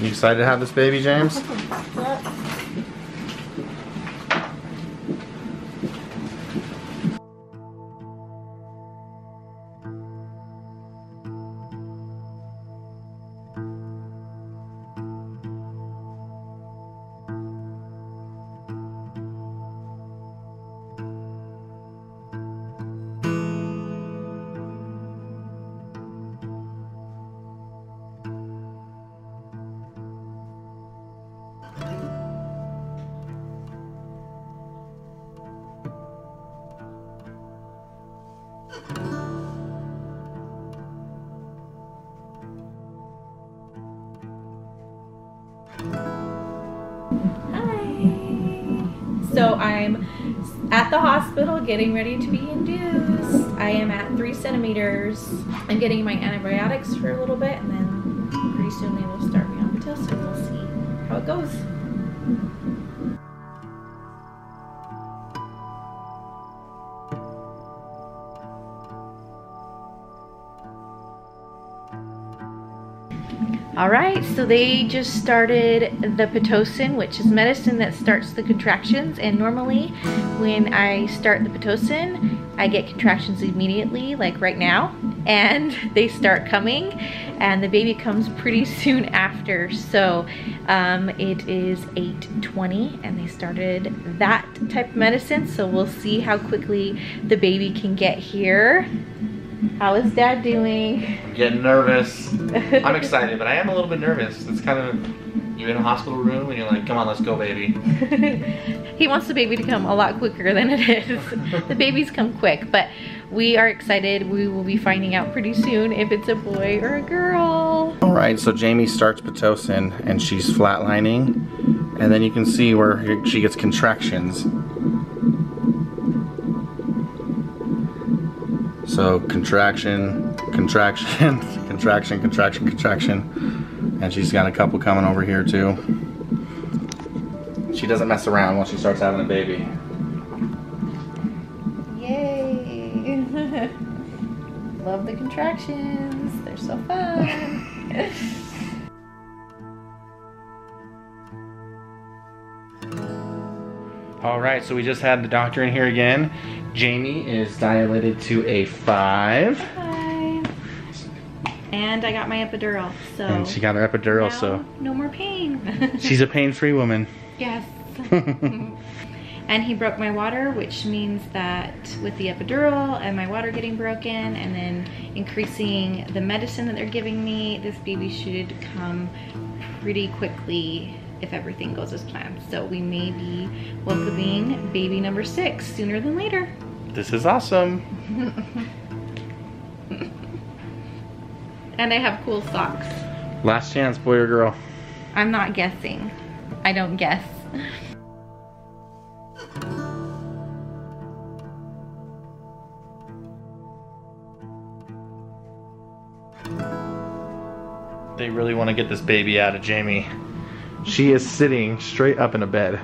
You excited to have this baby, James? So I'm at the hospital getting ready to be induced. I am at three centimeters. I'm getting my antibiotics for a little bit and then pretty soon they will start me on Pitocin. We'll see how it goes. All right, so they just started the Pitocin, which is medicine that starts the contractions. And normally when I start the Pitocin, I get contractions immediately, like right now, and they start coming and the baby comes pretty soon after. So um, it is 8.20 and they started that type of medicine. So we'll see how quickly the baby can get here. How is dad doing? I'm getting nervous. I'm excited, but I am a little bit nervous. It's kind of, you're in a hospital room and you're like, come on, let's go, baby. he wants the baby to come a lot quicker than it is. the babies come quick, but we are excited. We will be finding out pretty soon if it's a boy or a girl. All right, so Jamie starts Pitocin and she's flatlining. And then you can see where she gets contractions. So contraction, contraction, contraction, contraction, contraction. And she's got a couple coming over here too. She doesn't mess around once she starts having a baby. Yay! Love the contractions. They're so fun. All right, so we just had the doctor in here again. Jamie is dilated to a five. And I got my epidural, so. And she got her epidural, so. No more pain. She's a pain-free woman. Yes. and he broke my water, which means that with the epidural and my water getting broken and then increasing the medicine that they're giving me, this baby should come pretty quickly if everything goes as planned. So we may be welcoming baby number six sooner than later. This is awesome. and I have cool socks. Last chance, boy or girl? I'm not guessing. I don't guess. They really want to get this baby out of Jamie. She is sitting straight up in a bed.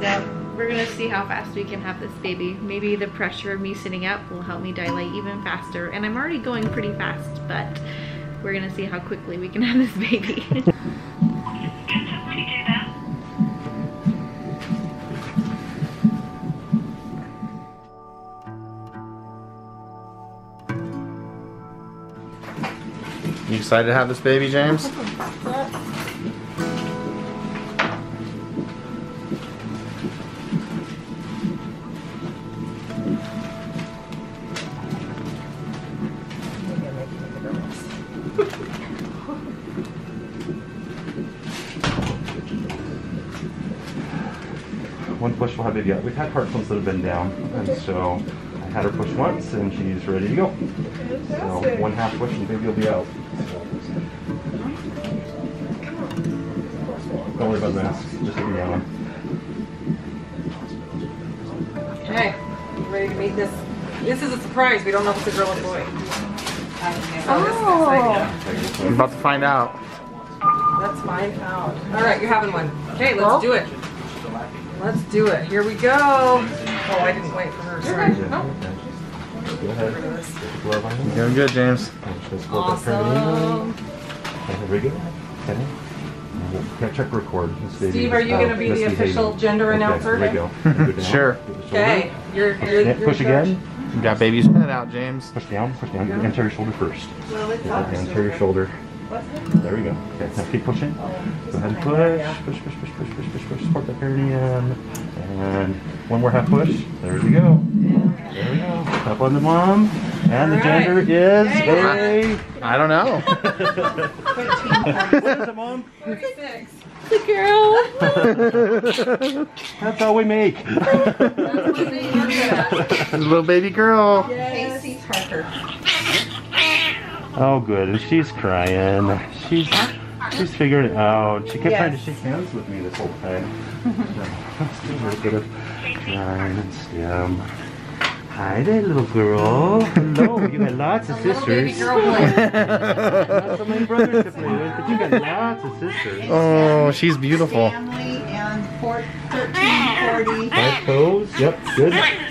So we're gonna see how fast we can have this baby. Maybe the pressure of me sitting up will help me dilate even faster. And I'm already going pretty fast, but we're gonna see how quickly we can have this baby. You excited to have this baby, James? One push will have baby out. We've had heart pumps that have been down, and so I had her push once, and she's ready to go. So one half push, and baby will be out. Don't worry about the mask. Just get me down. Okay, ready to meet this? This is a surprise. We don't know if it's a girl or a boy. Oh. I'm about to find out. Let's find out. All right, you're having one. Okay, let's do it. Let's do it. Here we go. Oh, I didn't wait for her. Sorry. No. Go ahead. Glove on Doing good, James. Just hold that perineum. Awesome. And here we go. Okay. We'll check- check record. Steve, are you gonna be the official Hayden. gender Okay, announcer? Here we go. Go Sure. give the shoulder. Okay, you're, you're, Yeah, you're Push again. You got baby's head out, James. Push down, push down. Your anterior shoulder first. Yeah, anterior shoulder. There we go. Okay, now keep pushing. Go ahead and push. Push, push, push, push, push, push, push. Support that perineum. And one more half push. There we go. There we go. Up on the mom. And the gender is a. I don't know. What is it, mom? Forty-six. The girl. That's all we make. little baby girl. Casey Parker. Oh, good. And she's crying. She's she's figuring it out. She kept trying to shake hands with me this whole time. Still a little bit of crying and stem. Hi there, little girl. Hello. You got lots of sisters. girl boy. Not so many brothers to play with, but you got lots of sisters. Oh, she's beautiful. Family and port 1340. Five toes. Yep. Good.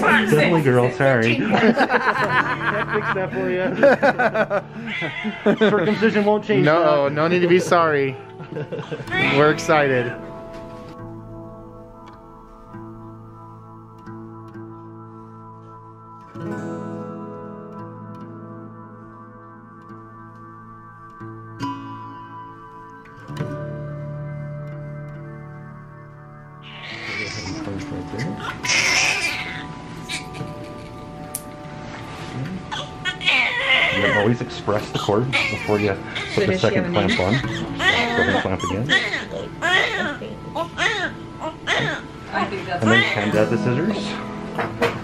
Definitely girl. Sorry. Can't that for you. Circumcision won't change. No, that. no need to be sorry. We're excited. You always express the cord before you put the second clamp on. Go ahead and clamp again. I think that's And then hand dad the scissors.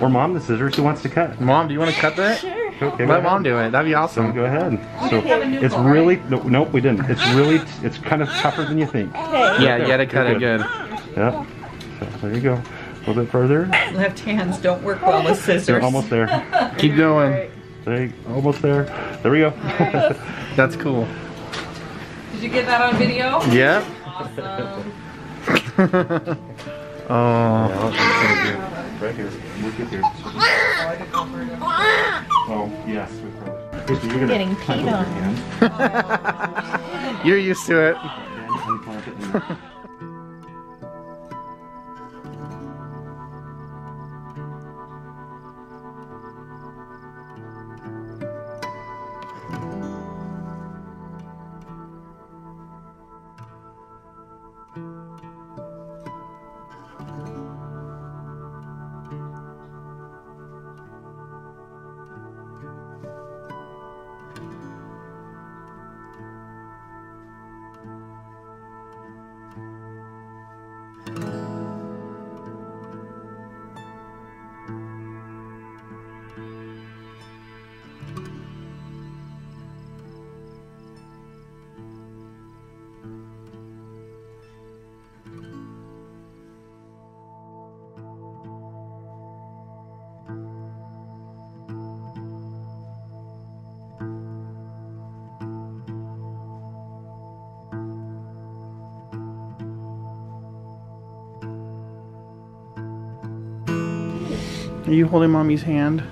Or mom the scissors who wants to cut. Mom, do you want to cut that? Sure. Okay, Let mom do it. That'd be So awesome. go ahead. So have it's one, really no, nope we didn't. It's really it's kind of tougher than you think. Yeah, you gotta cut it good. Yeah. So there you go. A little bit further. Left hands don't work well with scissors. You're almost there. Keep going. There you, almost there. There we go. That's cool. Did you get that on video? Yeah. Awesome. oh. Now, it's gonna be right here. Look at here. Oh yes. we probably- Here, so you're Getting clamp peed with your on. You're used to it. Are you holding mommy's hand?